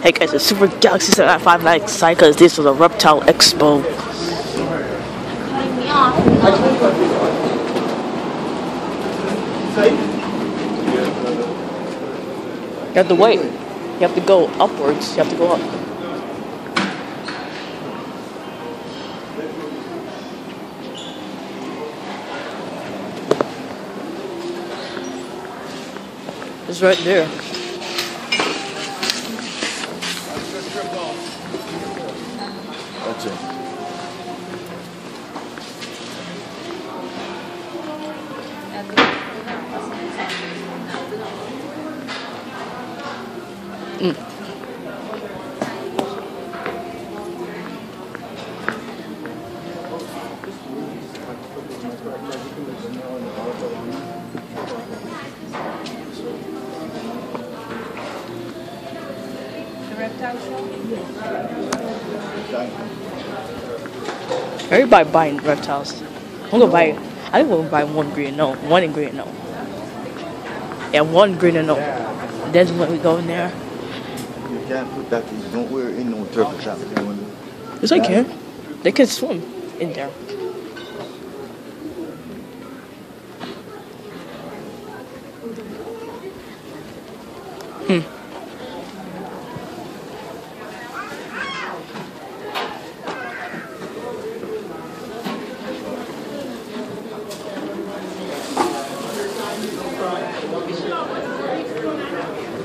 Hey guys, it's Super Galaxy 795 excited because this was a reptile expo. You have to wait. You have to go upwards. You have to go up. It's right there. Everybody buying reptiles. I'm gonna buy. I think we'll buy one green anole, one green anole. Yeah, one green anole. Then when we go in there, You can't put that in. Don't wear in no turtle trap. Yes I can. They can swim in there.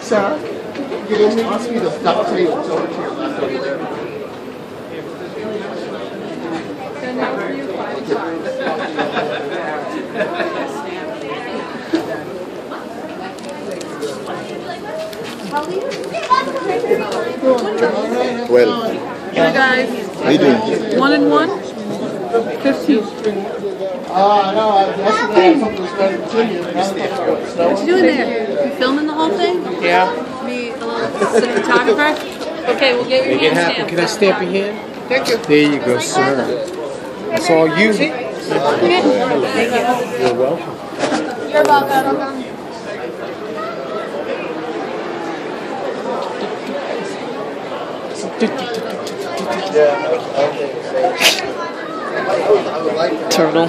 Sarah, you didn't ask me to ducktail over to your left over there. Well, Hey guys, how you doing? one and one, fifteen. Uh, no, I- yesterday I something was going to continue. Now it's What snowing. you doing there? You filming the whole thing? Yeah. Be a little cinematographer? Okay, we'll get your Make it hand happen. stamped. Can I stamp your hand? Thank you. There you go, sir. That's all you. You're welcome. You're welcome. Turtle. Turtle,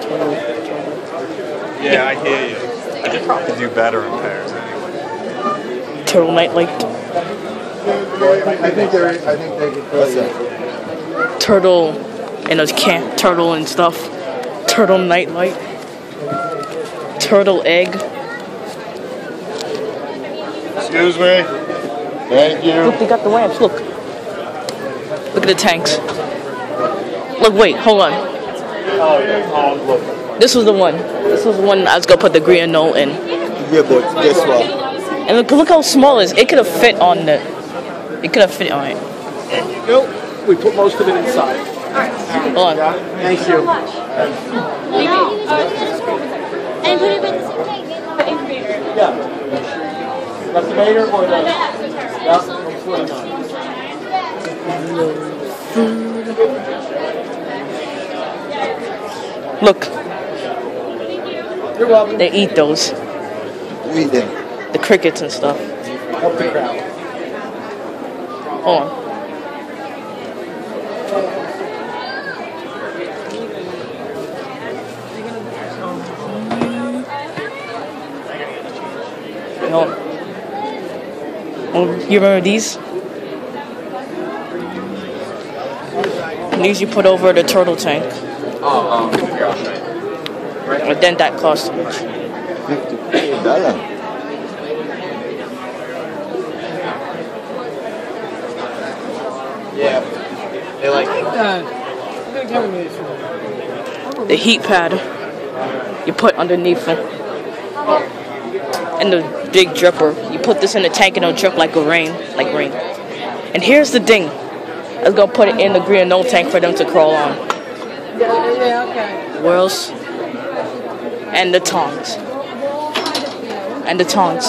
turtle. Yeah, I hear you. I could probably do better in pairs anyway. Turtle nightlight. I think they're, I think they could What's play. that? Turtle and a camp turtle and stuff. Turtle nightlight. Turtle egg. Excuse me. Thank you. Look, they got the ramps. Look. Look at the tanks. Look, wait, hold on. This was the one. This was the one I was gonna put the green anole in. Yeah, but guess what? And look, look how small it is. It could have fit on the. It could have fit on it. Nope. We put most of it inside. Hold on. Thank you. And put it with the same thing. Incubator. That's the mayor or the? Look, You're welcome. they eat those. We them. The crickets and stuff. Help the crowd. Hold on. Hold on. Oh, you remember these? These you put over the turtle tank. And then that costs how much? Fifty dollar. Yeah. They like. the heat pad you put underneath them. And the big dripper. You put this in the tank and it'll drip like a rain, like rain. And here's the thing. I was gonna put it in the green anole tank for them to crawl on. Yeah, okay. Whirls. And the tongs. And the tongs.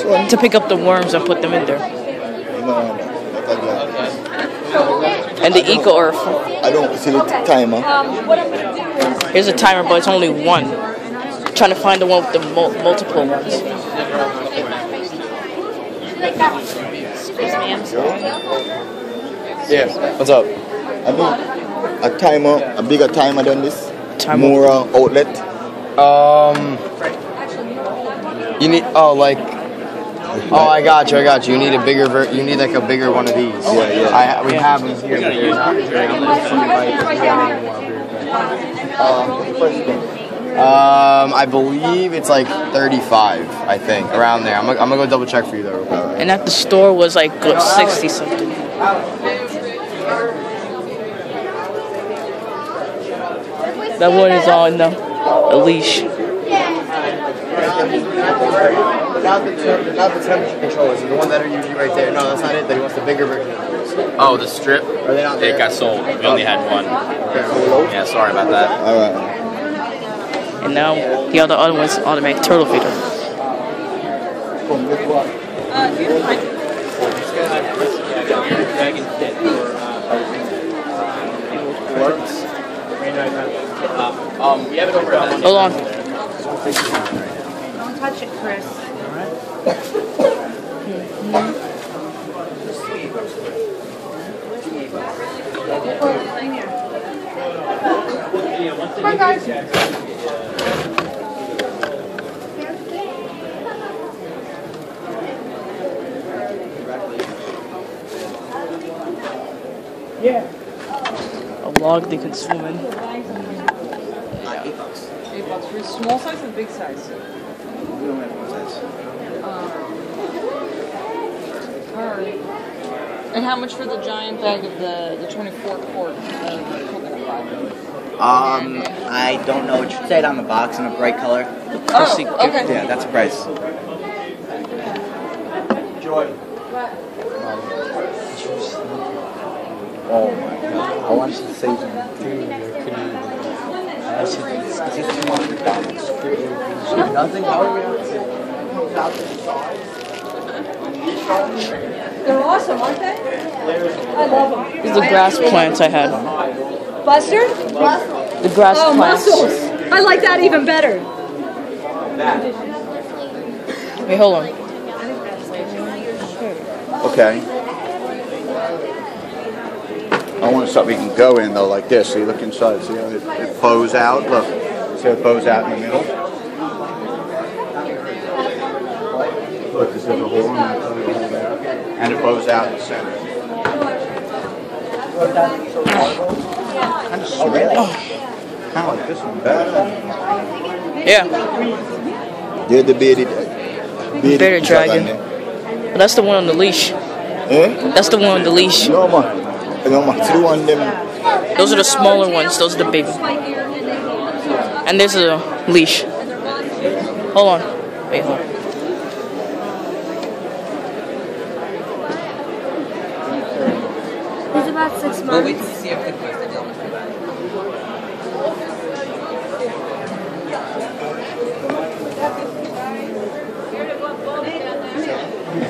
So, To pick up the worms and put them in there. no, And the eco earth. I don't see the timer. Here's a timer, but it's only one. Trying to find the one with the mul- multiple ones. Yeah. What's up? I need a timer, a bigger timer than this. Timer. More uh, outlet. Um, you need oh like oh I got you I got you. You need a bigger ver- you need like a bigger one of these. Yeah, yeah. I, we have them here. but they're not very Um, I believe it's like 35. I think around there. I'm, gonna- I'm gonna go double check for you though. real quick. And at the store was like 60 something. That one is on the a leash. Not the, tem- not the temperature controllers, the one that are usually right there. No, that's not it. Then he wants the bigger version of those. Oh, the strip? Are they not It there? got sold. We only had one. Yeah, sorry about that. All right. And now the other other one's automatic turtle feeder. Um, we have it over at Hold on. Don't touch it, Chris. A log they can swim in. Eight bucks Eight bucks for small size or big size? We don't have one size. Um, Alright. And how much for the giant bag of the, the 24 quart of coconut fiber? Um, I don't know. It should say it on the box in a bright color. Chrissy- Oh, okay. Yeah, that's the price. Joy. Oh my god. I wanted to say something. I said, is this too much McDonald's? Nothing. How are we They're awesome, aren't they? I love them. These are the grass plants I had. Buster? The grass Oh, plants. mussels. I like that even better. Wait, hold on. Okay. I want something we can go in though, like this. See, look inside. See how it, it bows out? Look. See how it bows out in the middle? Look, this is a hole in it. And it bows out in the center. Kind of small. Kind of like this one better. Yeah, They're the bearded, bearded, Bearded dragon. dragon. but that's the one on the leash. Eh? That's the one on the leash. No, man. No, man. Through on them. Those are the smaller ones. Those are the big. And there's a leash. Hold on. Wait, hold on. He's about six months.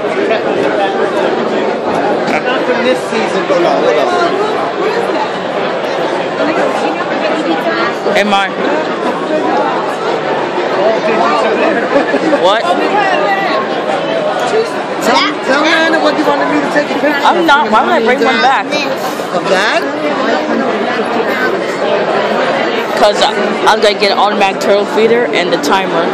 Not from this season, but Hey, mine. What? tell, tell Miranda what you wanted me to take a picture I'm not. Why would I bring one back? of that. because I, I was gonna get an automatic turtle feeder and the timer.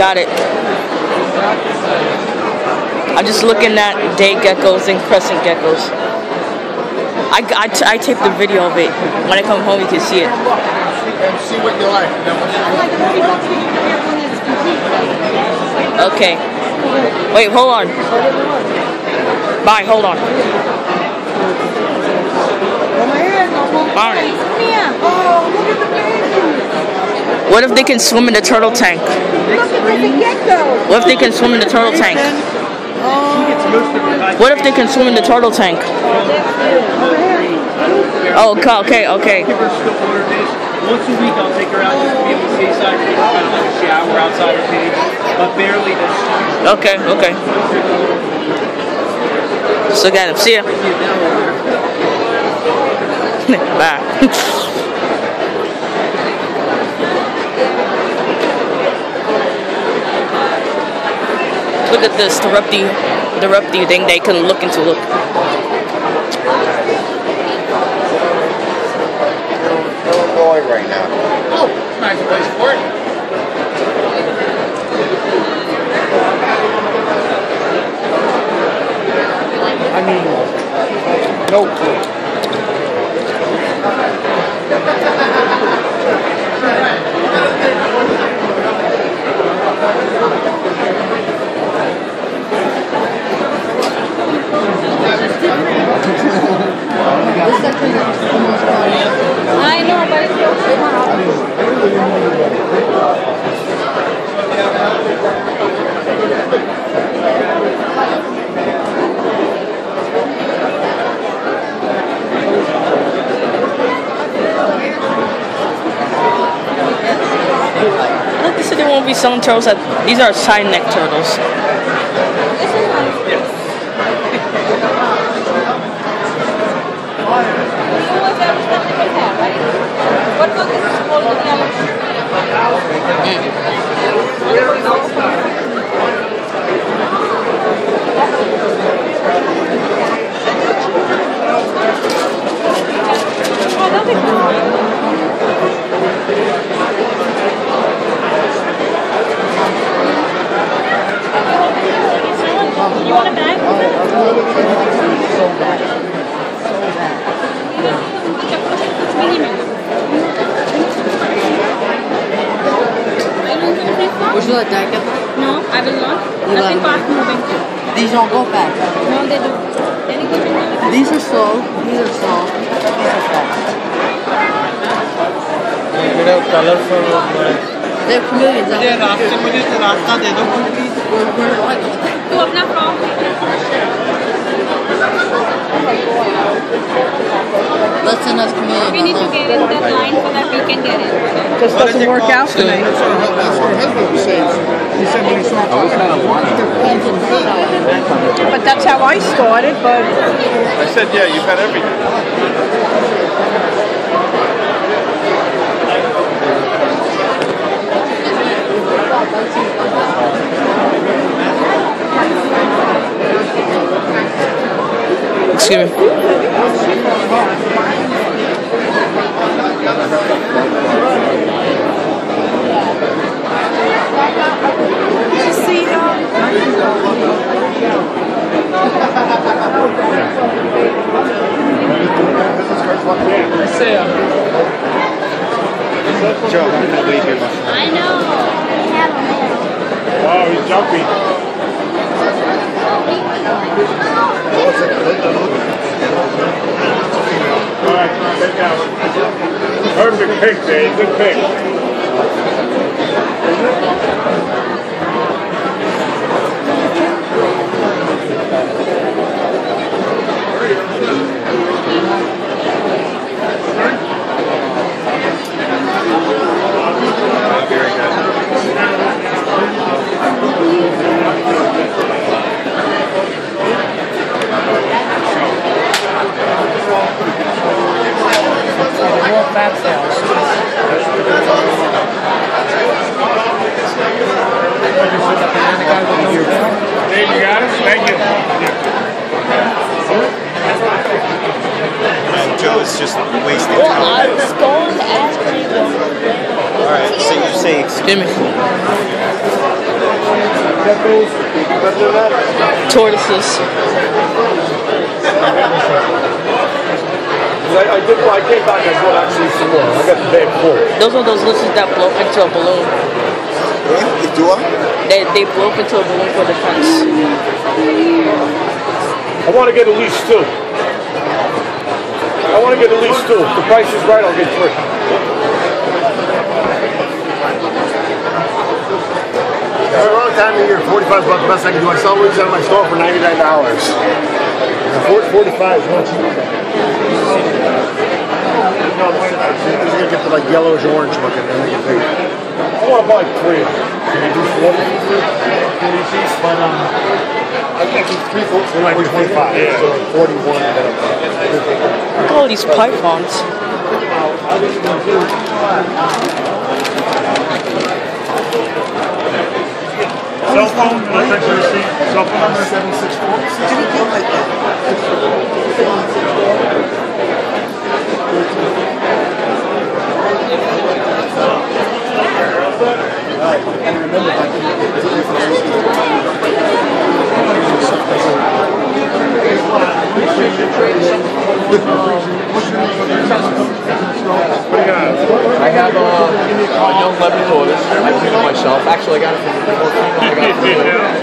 Got it. I'm just looking at day geckos and crested geckos. I, I, t- I taped the video of it. When I come home, you can see it. And see what you like. And then once you Okay. Wait, hold on. Bye, hold on. Alright. What if they can swim in the turtle tank? What if they can swim in the turtle tank? What if they can swim in the turtle tank? Oh, okay, okay, okay. Once a week, I'll take her out to be able to see side, kind of like a shower outside her cage, but barely does she. Okay, okay. So got him. See ya. Bye. Look at this, the reptile thing they couldn't look into. Look. Illinois right now. Oh, nice place for it. I mean, no clue. Selling turtles. At, these are side neck turtles. You want a bag? Would you like that? No, I will not. You Nothing like- fast moving. These don't go fast. No, they do. Any good in there? These are slow. These are slow. These are fast. Colourful They're chameleons. ये रास्ते मुझे तो रास्ता दे दो please We're, we're like, तू अपना frock let's send us. We need to get in the line so that we can get in. This doesn't work out for me. That's what her, that's what her husband was. He said when he saw I was kind of wondering. But that's how I started, but I said, yeah, you've had everything. Excuse me. Joe, I'm gonna leave you. I know. Wow, he's jumpy. All right, take that one. Perfect pick, Dave. Good pick. Dave, you got it? Thank you. it's just wasting Well, time. I was going to ask you. All right, so you say excuse me. Tortoises. I, I did. I came back. I bought actually some more. I got the bag full. Those are those lizards that blow up into a balloon. They do what? They, they blow up into a balloon for defense. I want to get at least two. I want to get at least two. If the price is right, I'll get three. It's the wrong time of year. 45 bucks, best I can do. I sell wings out of my store for $99. Four- 45 is one cheaper. No, I'm gonna get the like yellowish orange looking and make it bigger. I want to buy three. Can you do four? Forty piece, but um, I can't do three for for like 25. So 41. Look at all these pythons. Cell phone? Cell phone number? Seven six four. I have a, a young lemon tortoise. I feed it myself. Actually, I got it from the I got it from the uh,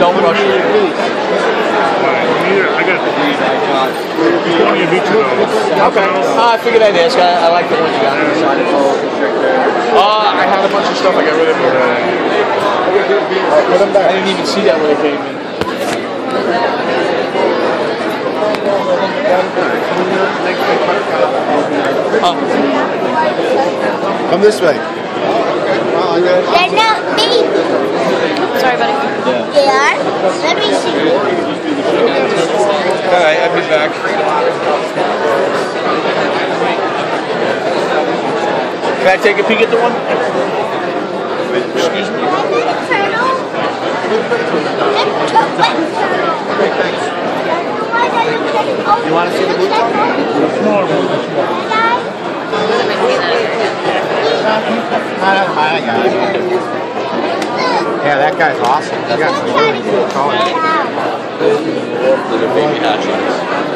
Don't rush it. I got the One of each of those. Okay. Uh, I figured I'd ask. I, I like the one you got. Uh, I had a bunch of stuff. I got rid of it. Put them back. I didn't even see that when it came in. Come this way. They're not me. Sorry, buddy. They are? Let me see. Alright, I'll be back. Can I take a peek at the one? Excuse me. You want to see the blue one? The smaller one. I got it. Yeah, that guy's awesome. He got some really good colors. Little baby hatchlings.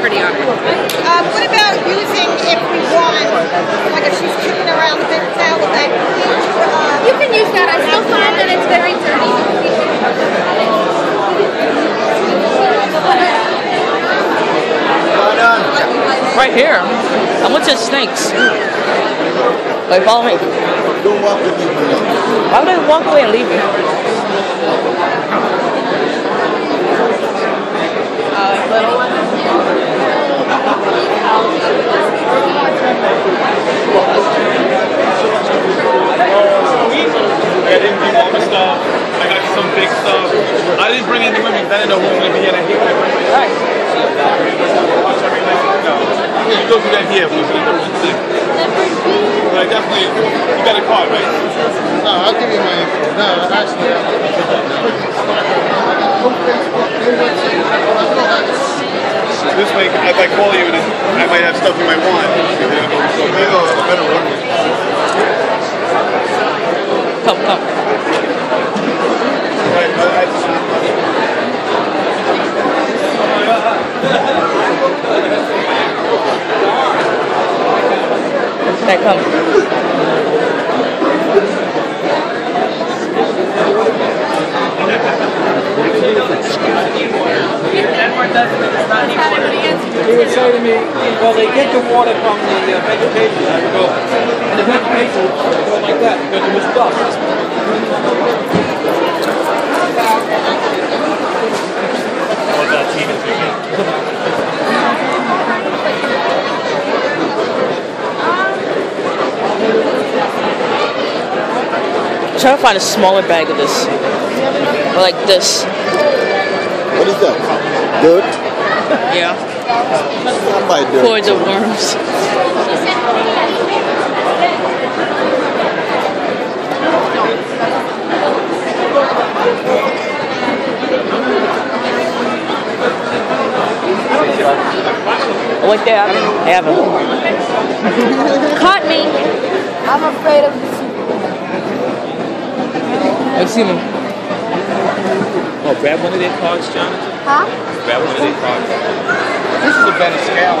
pretty on. Um, what about using if we want, like if she's kicking around the big tail with that huge, uh, You can use that. I still find that it's very dirty. Right here. I'm with just snakes. Like, follow me. Don't walk with me. Why would I walk away and leave you? I didn't do all the stuff. I got some big stuff. I didn't bring any women. I didn't know who was going to be here. And I hate when I bring my Alright. No. You go through that here. We'll see the one thing. But I definitely, you got a card, right? No, I'll give you my info. No, actually, This way, if I call you, then I might have stuff you might want. Come, come. Okay, come. He would say to me, well, they get the water from the uh, vegetation. I would go, and the vegetation would go like that because it was dust. Trying to find a smaller bag of this. Or like this. What is that? Dirt? Yeah. I dirt. For the worms. Oh, wait, they have him. Have him. Caught me. I'm afraid of Let's see him. Oh, grab one of their cards, Jonathan. Huh? Grab one of their cards. This is a better scale.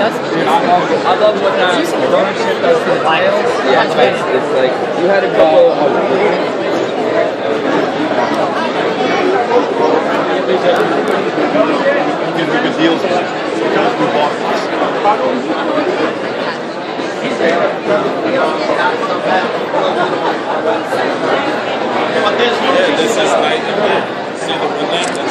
Those circles. I love what uh, ownership does for files. Yeah, it's, like, it's like you had a couple of Good deals. Because we bought this. Yeah, this is like, see the relentless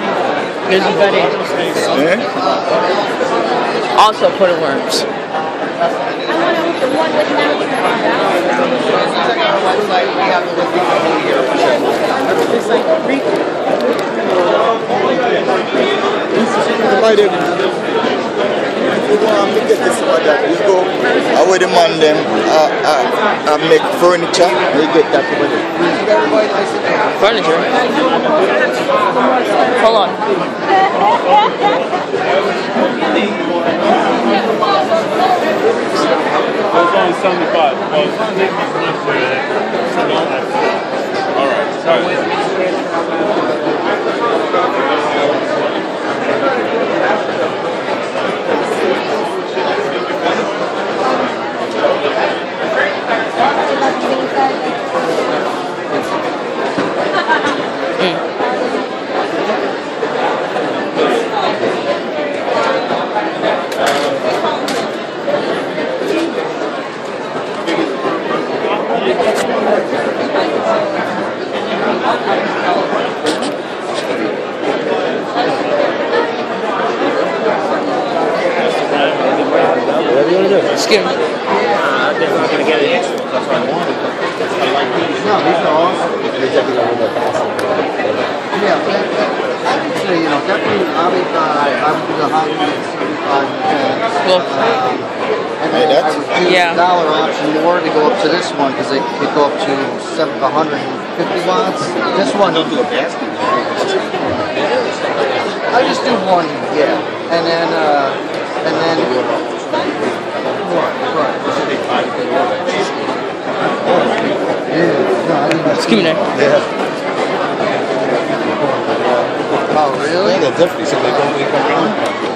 Here's the bedding. Also put in worms. Why them? You want to get this one that you go, I would demand them, uh, uh, uh, make furniture, they get that over there. Furniture. Hold on. Only 75. Well, as long as they keep one clear, then don't have to. All right. Sorry. Whatever you want to do. Skim. I'm not going to get it. That's what I wanted. I like these. No, these are awesome. Yeah, that, that, actually, you know, definitely, I would, uh, I would do the high end seventy-five and Well, And then I would do Yeah. the dollar option more to go up to this one, because it could go up to seven, hundred and fifty watts. This one. Don't do a basket. I just do one, yeah, and then, uh, and then. Right, right. Yeah, no, I didn't. Excuse me there. Yeah. Oh, really? Yeah, they're definitely so they don't wake up around.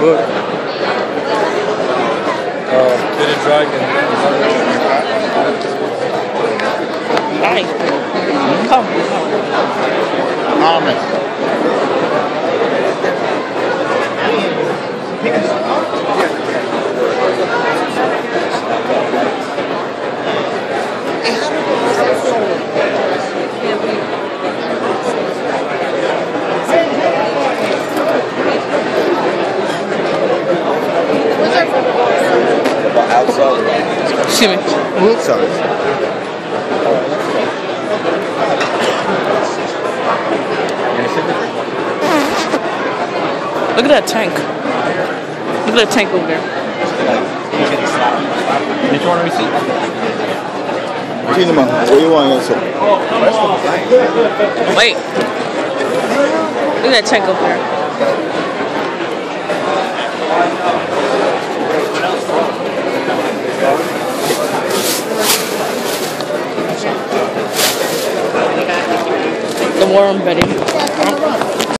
Good. Uh, Hidden Dragon. Hi. Come. Amen. size. Look at that tank. Look at that tank over there. Did you want a receipt? Tina, man, what you want yourself? Wait. Look at that tank over there. The war on Betty.